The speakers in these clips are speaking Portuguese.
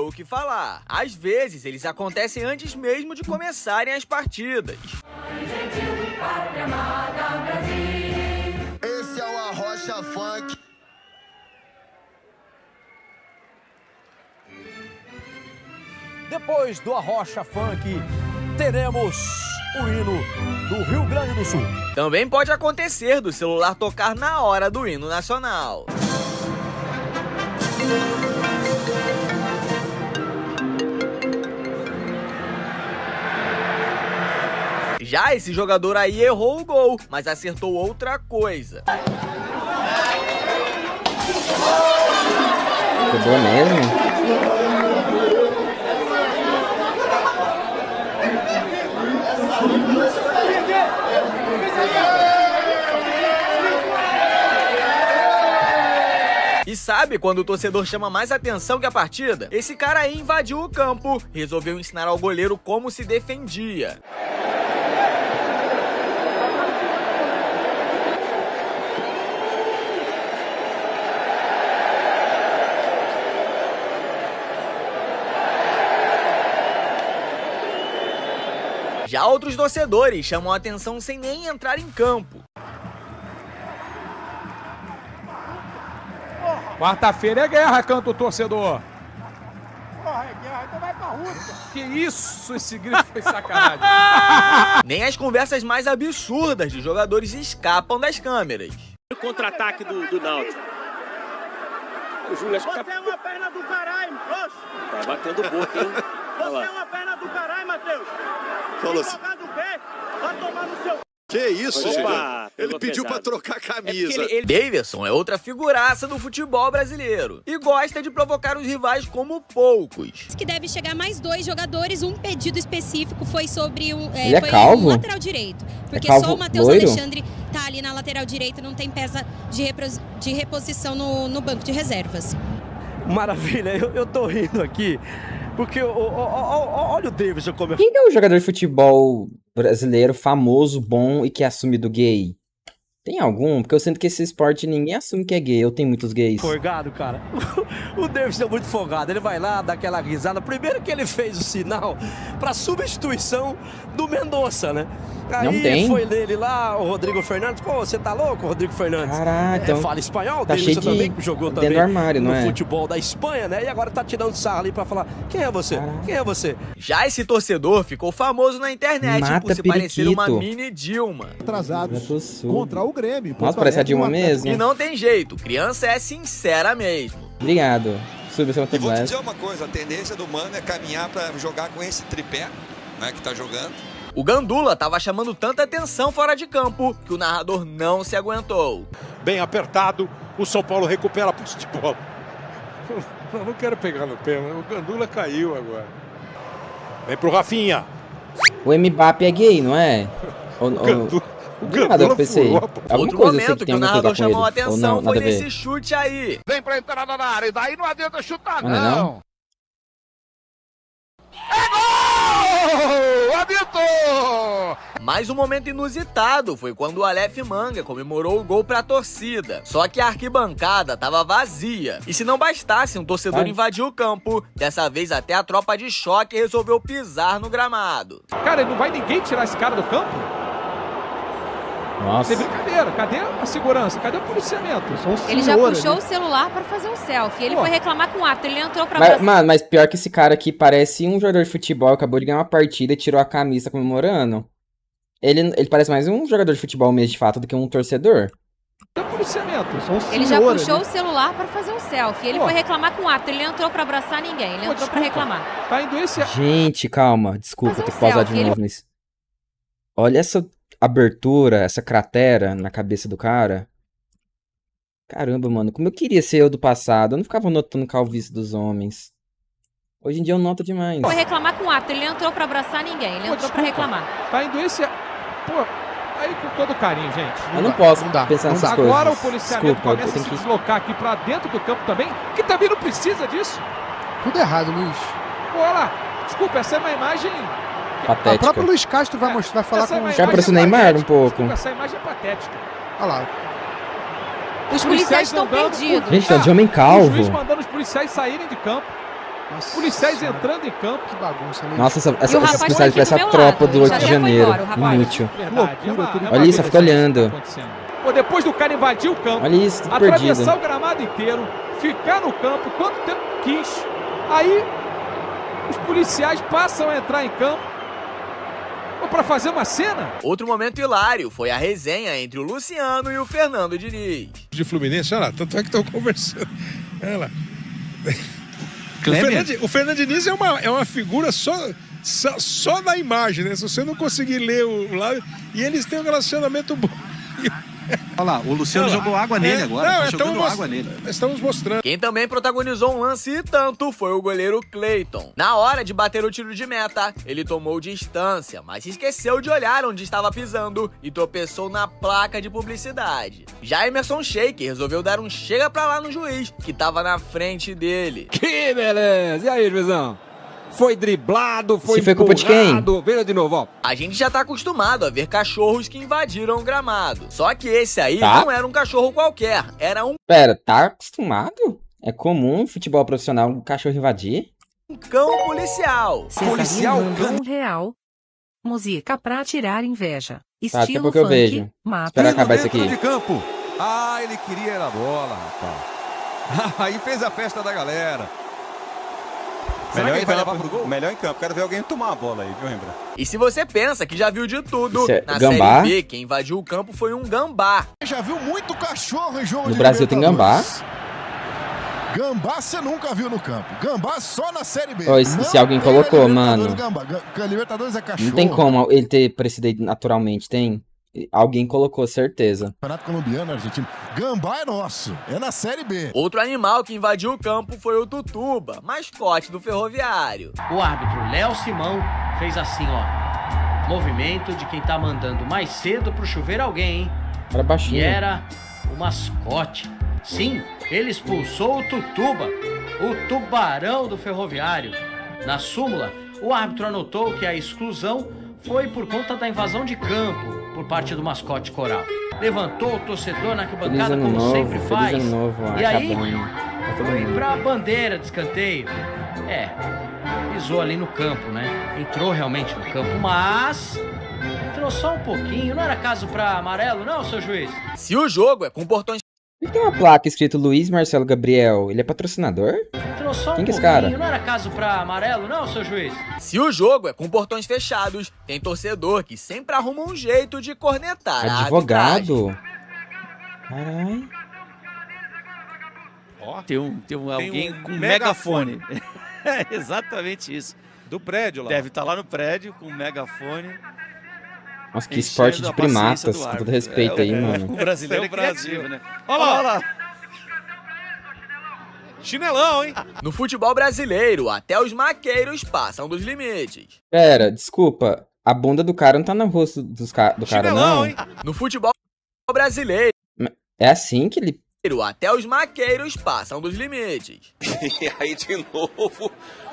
O que falar? Às vezes eles acontecem antes mesmo de começarem as partidas. Esse é o Arrocha Funk. Depois do Arrocha Funk, teremos o hino do Rio Grande do Sul. Também pode acontecer do celular tocar na hora do hino nacional. Já esse jogador aí errou o gol, mas acertou outra coisa. Jogou mesmo? E sabe quando o torcedor chama mais atenção que a partida? Esse cara aí invadiu o campo, resolveu ensinar ao goleiro como se defendia. Já outros torcedores chamam a atenção sem nem entrar em campo. Quarta-feira é guerra, canta o torcedor. Porra, é guerra, então vai pra. Que isso, esse grito foi sacanagem. Nem as conversas mais absurdas de jogadores escapam das câmeras. O contra-ataque do, do Náutico. O Júlio acho que Você é uma perna do caralho, oxe. tá batendo boca, hein? Olha Você é uma perna do caralho, Matheus. Falou assim. jogado o quê? Vai tomar no seu... Que isso, Opa? Ele pediu pra trocar a É camisa. ele, ele... Davidson é outra figuraça do futebol brasileiro e gosta de provocar os rivais como poucos. que deve chegar mais dois jogadores. Um pedido específico foi sobre um, Ele é foi calvo? um lateral direito. Porque calvo só o Matheus loiro? Alexandre tá ali na lateral direita, não tem peça de, repros- de reposição no, no banco de reservas. Maravilha, eu, eu tô rindo aqui, porque o- o- o- olha o Davidson como é Quem que é o jogador de futebol brasileiro famoso, bom e que é assumido gay? Tem algum? Porque eu sinto que esse esporte ninguém assume que é gay. Eu tenho muitos gays. folgado, cara. O Davidson é muito folgado, ele vai lá, dá aquela risada. Primeiro que ele fez o sinal pra substituição do Mendonça, né? Aí Não tem? foi dele lá, o Rodrigo Fernandes. Pô, você tá louco, Rodrigo Fernandes? Caraca, É, então fala espanhol, tá Davidson cheio de também jogou dentro também do armário, no é? futebol da Espanha, né? E agora tá tirando sarro ali pra falar, quem é você? Caraca. Quem é você? Já esse torcedor ficou famoso na internet Mata por se parecer uma periquito. mini Dilma. atrasados contra o Grêmio. Nossa, parece a Dilma mesmo. E não tem jeito, criança é sincera mesmo. Obrigado. Sube seu E vou te dizer uma coisa, a tendência do Mano é caminhar para jogar com esse tripé, né, que tá jogando. O Gandula tava chamando tanta atenção fora de campo que o narrador não se aguentou. Bem apertado, o São Paulo recupera a posse de bola. Eu não quero pegar no pé, mas o Gandula caiu agora. Vem pro Rafinha. O Mbappé é gay, não é? Ou, ou... O Do nada furou a. Alguma Outro sei momento que que, o narrador chamou a atenção não, foi a nesse chute aí. Vem pra entrada na área, e daí não adianta chutar, Não é não? Gol! Adito! Mais um momento inusitado foi quando o Aleph Manga comemorou o gol pra torcida. Só que a arquibancada tava vazia. E se não bastasse um torcedor Ai. invadir o campo, dessa vez até a tropa de choque resolveu pisar no gramado. Cara, não vai ninguém tirar esse cara do campo? Nossa. Sem brincadeira. Cadê a segurança? Cadê o policiamento? Ele já puxou o celular pra fazer um selfie. Ele Pô. foi reclamar com o árbitro. Ele entrou pra Mas, abraçar. mano, mas pior que esse cara aqui parece um jogador de futebol, acabou de ganhar uma partida e tirou a camisa comemorando. Ele, ele parece mais um jogador de futebol mesmo, de fato, do que um torcedor. Cadê o policiamento? Ele já puxou o celular pra fazer um selfie. Ele Pô. foi reclamar com o árbitro. Ele entrou pra abraçar ninguém. Ele Pô, entrou pra desculpa. reclamar. Tá indo esse... Gente, calma, desculpa, um tem que pausar de selfie, ele- novo nisso. Olha essa abertura, essa cratera na cabeça do cara. Caramba, mano, como eu queria ser eu do passado. Eu não ficava notando calvície dos homens. Hoje em dia eu noto demais. Foi reclamar com o árbitro. Ele entrou pra abraçar ninguém. Ele Pô, entrou pra desculpa. reclamar. Tá indo esse... Pô, aí com todo carinho, gente. Eu não posso pensar nessas coisas. Agora o policiamento Desculpa, começa a se que... deslocar aqui pra dentro do campo também, que também não precisa disso. Tudo errado, Luiz. Pô, olha lá. Desculpa, essa é uma imagem... O Patética. próprio Luiz Castro vai, mostrar, vai falar Essa é com os Já imagem parece o Neymar um pouco. Essa imagem é patética. Olha lá. Os policiais estão perdidos. Gente, tá de O homem juiz calvo. mandando os policiais saírem de campo. Policiais entrando em campo. Que bagunça, né? Nossa, essa, o essa, foi policiais parecem a tropa lado, do já 8 de janeiro. embora, o. Inútil. Tudo Olha isso, fica olhando. Pô, depois do cara invadir o campo, Olha isso, tudo atravessar perdido. o gramado inteiro, ficar no campo quanto tempo quis. Aí os policiais passam a entrar em campo para fazer uma cena. Outro momento hilário foi a resenha entre o Luciano e o Fernando Diniz. De Fluminense, olha lá, tanto é que estão conversando. Olha lá. O, Fernando Diniz é uma, é uma figura só, só, só na imagem, né? Se você não conseguir ler o lá. E eles têm um relacionamento bom. Olha lá, o Luciano Olha lá. jogou água nele É, agora. não, tá estamos jogando água nele. Estamos mostrando. Quem também protagonizou um lance e tanto foi o goleiro Clayton. Na hora de bater o tiro de meta, ele tomou distância, mas se esqueceu de olhar onde estava pisando e tropeçou na placa de publicidade. Já Emerson Sheik resolveu dar um chega pra lá no juiz, que tava na frente dele. Que beleza! E aí, juizão? Foi driblado, foi Se foi culpa de quem? Veja de novo, ó. A gente já tá acostumado a ver cachorros que invadiram o gramado. Só que esse aí Tá. não era um cachorro qualquer, era um Pera, tá acostumado? É comum futebol profissional um cachorro invadir? cão policial. Policial um real. Música pra tirar inveja. Tá, daqui a Estilo pouco eu vejo. mapa. Espera acabar isso aqui. de campo. Ah, ele queria era a bola, rapaz. Aí fez a festa da galera. Será Melhor que em ele vai campo. levar pro gol? Melhor em campo. Quero ver alguém tomar a bola aí, viu, Rembrandt? E se você pensa que já viu de tudo, é na gambá? Série B, quem invadiu o campo foi um gambá. Já viu muito cachorro em jogo No de Brasil tem gambá? Gambá você nunca viu no campo. Gambá só na Série B. E se- alguém colocou, mano. Gambá. Ga- Libertadores é cachorro. Não tem como ele ter aparecido aí naturalmente, tem? Alguém colocou, certeza. Campeonato colombiano, argentino. Gambá é nosso. É na Série B. Outro animal que invadiu o campo foi o Tutuba, mascote do ferroviário. O árbitro Léo Simão fez assim, ó. Movimento de quem tá mandando mais cedo pro chuveiro alguém, hein? Era E baixinho. era o mascote. Sim, ele expulsou o Tutuba, o tubarão do ferroviário. Na súmula, o árbitro anotou que a exclusão foi por conta da invasão de campo por parte do mascote coral. Levantou o torcedor na arquibancada como novo, sempre feliz faz. ano novo, E aí, acabando. Tá foi pra bandeira de escanteio. É, pisou ali no campo, né? Entrou realmente no campo, mas entrou só um pouquinho. Não era caso pra amarelo, não, seu juiz? Se o jogo é com portões Que tem uma placa escrito Luiz Marcelo Gabriel? Ele é patrocinador? Entrou só Quem um que é esse cara? Não era caso pra amarelo, não, seu juiz? Se o jogo é com portões fechados, tem torcedor que sempre arruma um jeito de cornetar arbitragem. Advogado? Caralho. Tem um, tem um alguém um com megafone. megafone. é exatamente isso. Do prédio lá. Deve estar lá no prédio com um megafone. Nossa, que esporte de primatas, com todo respeito É, aí, é, mano. O brasileiro é o Brasil. né? Olha lá. Olha lá. Chinelão, hein? No futebol brasileiro, até os maqueiros passam dos limites. Pera, desculpa. A bunda do cara não tá no rosto dos ca- do cara, Chinelão, não? hein? No futebol brasileiro, É assim que ele. até os maqueiros passam dos limites. E aí, de novo,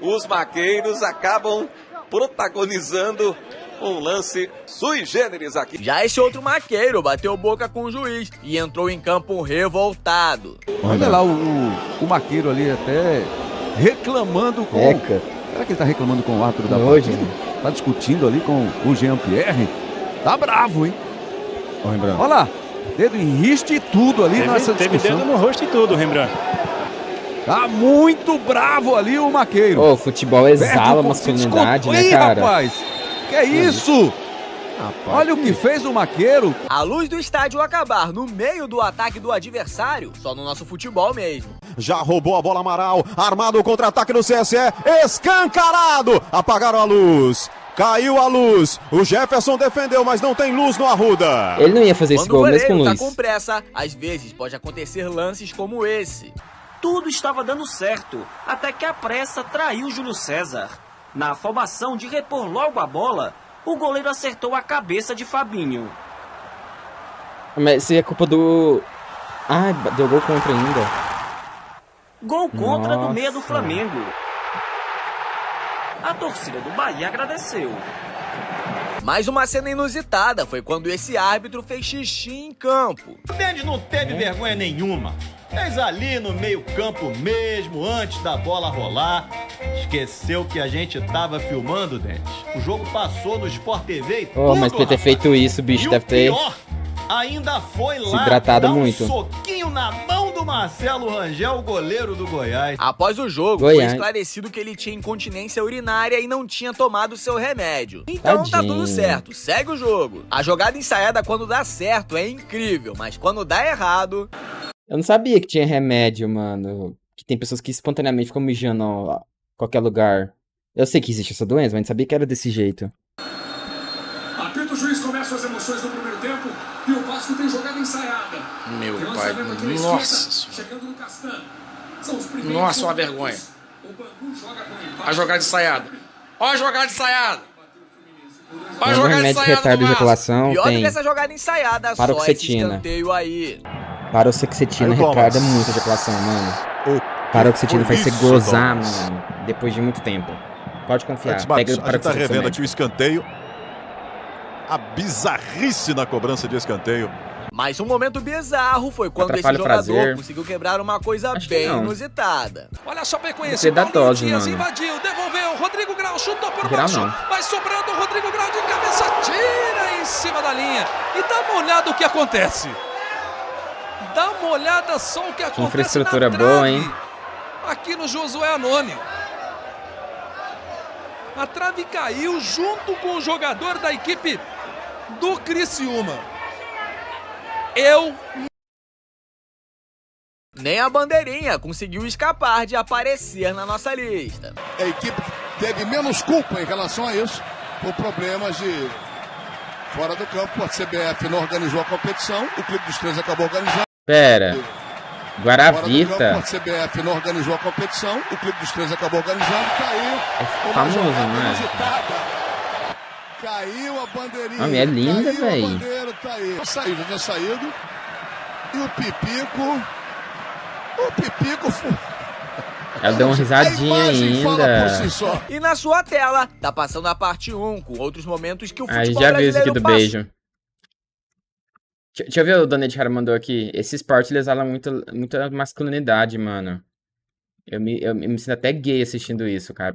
os maqueiros acabam protagonizando um lance sui generis aqui. Já esse outro maqueiro bateu boca com o juiz e entrou em campo revoltado. Olha lá o, o, o maqueiro ali até reclamando com. Eca. Será que ele tá reclamando com o árbitro da Nojo, partida? Tá discutindo ali com o Jean Pierre. Tá bravo, hein? Ó, Rembrandt. Olha lá, dedo em riste e tudo ali nessa Teve, teve discussão. dedo no rosto e tudo, Rembrandt. Tá muito bravo ali o maqueiro. Ô, futebol Perde exala o masculinidade, né, Ih, cara? rapaz, que é isso? Olha o que fez o maqueiro. A luz do estádio acabar no meio do ataque do adversário, só no nosso futebol mesmo. Já roubou a bola Amaral, armado o contra-ataque no CSE, escancarado, apagaram a luz, caiu a luz, o Jefferson defendeu, mas não tem luz no Arruda. Ele não ia fazer esse Quando o gol mesmo com goleiro luz. tá com pressa, às vezes pode acontecer lances como esse. Tudo estava dando certo, até que a pressa traiu Júlio César. Na afobação de repor logo a bola, o goleiro acertou a cabeça de Fabinho. Mas isso é culpa do. Ai, deu gol contra ainda. Gol contra do meia do Nossa. Flamengo. A torcida do Bahia agradeceu. Mais uma cena inusitada foi quando esse árbitro fez xixi em campo. Mendes não teve vergonha nenhuma. Fez ali no meio-campo mesmo, antes da bola rolar. Esqueceu que a gente tava filmando, Dente? O jogo passou no Sport TV e Oh, mas pra ter feito isso, bicho deve ter. pior, ainda foi Se lá hidratado dar um muito. soquinho na mão do Marcelo Rangel, goleiro do Goiás. Após o jogo, Goiás. foi esclarecido que ele tinha incontinência urinária e não tinha tomado seu remédio. Então tá Tadinho. tudo certo, segue o jogo. A jogada ensaiada quando dá certo é incrível, mas quando dá errado, Eu não sabia que tinha remédio, mano. Que tem pessoas que espontaneamente ficam mijando em qualquer lugar. Eu sei que existe essa doença, mas não sabia que era desse jeito. Apita o juiz, começa as emoções do primeiro tempo e o Vasco tem jogada ensaiada. Meu Tem pai, na esquerda, nossa senhora. Chegando no Castan. São os primeiros Nossa, uma vergonha. O Bangu joga. A jogada ensaiada. Ó a jogada ensaiada. Ó a jogada ensaiada retarda do Vasco. ejaculação? Tem. que essa jogada ensaiada, só esse Paroxetina. escanteio aí. Paroxetina retarda muito a ejaculação, mano. Paroxetina faz você gozar, Thomas? mano, depois de muito tempo. Pode confiar. Antes, Marcos, Pega a gente tá revendo aqui o escanteio. A bizarrice na cobrança de escanteio. Mas um momento bizarro foi quando esse Atrapalha o jogador prazer. conseguiu quebrar uma coisa Acho bem inusitada. Olha só bem conhecido. Dose, Dias mano. invadiu, devolveu. Rodrigo Grau chutou por Grau baixo. não. Vai sobrando. Rodrigo Grau de cabeça tira em cima da linha. E dá uma olhada o que acontece. Dá uma olhada só o que Que acontece infraestrutura na boa, hein? Aqui no Josué Anônio. A trave caiu junto com o jogador da equipe do Criciúma. Eu Nem a bandeirinha conseguiu escapar de aparecer na nossa lista. A equipe teve menos culpa em relação a isso, por problemas de fora do campo. A CBF não organizou a competição, o Clube dos Três acabou organizando. Pera. Guaravita. a CBF não organizou a competição, o Clube dos Três acabou organizando, caiu. É famoso, é? inusitada. Caiu a bandeirinha. Homem, é linda, bandeira, tá aí. Saiu, já tinha saído. E o Pipico. O Pipico. Ela deu uma risadinha si ainda. só. E na sua tela, tá passando a parte 1, com outros momentos que o Ah, futebol já vi isso aqui do beijo. Deixa, eu ver o Donete Cara mandou aqui. Esse esporte ele exala muito, muita masculinidade, mano. Eu me, eu me sinto até gay assistindo isso, cara.